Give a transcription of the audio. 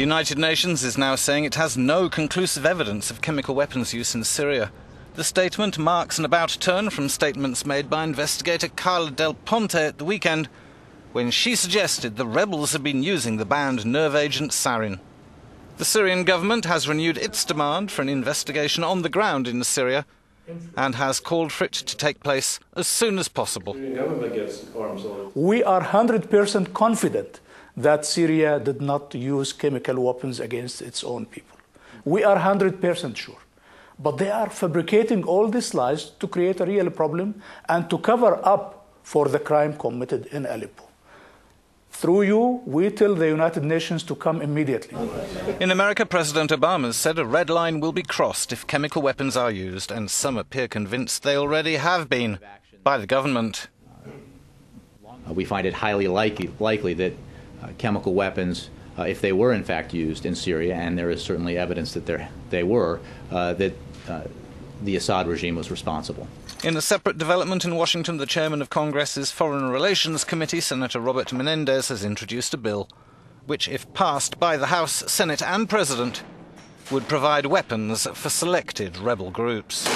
The United Nations is now saying it has no conclusive evidence of chemical weapons use in Syria. The statement marks an about turn from statements made by investigator Carla Del Ponte at the weekend when she suggested the rebels had been using the banned nerve agent sarin. The Syrian government has renewed its demand for an investigation on the ground in Syria and has called for it to take place as soon as possible. We are 100% confident that Syria did not use chemical weapons against its own people. We are 100% sure. But they are fabricating all these lies to create a real problem and to cover up for the crime committed in Aleppo. Through you, we tell the United Nations to come immediately. In America, President Obama said a red line will be crossed if chemical weapons are used, and some appear convinced they already have been by the government. Uh, we find it highly likely, likely that chemical weapons, uh, if they were in fact used in Syria, and there is certainly evidence that they were, uh, that uh, the Assad regime was responsible. In a separate development in Washington, the chairman of Congress's Foreign Relations Committee, Senator Robert Menendez, has introduced a bill which, if passed by the House, Senate, and President, would provide weapons for selected rebel groups.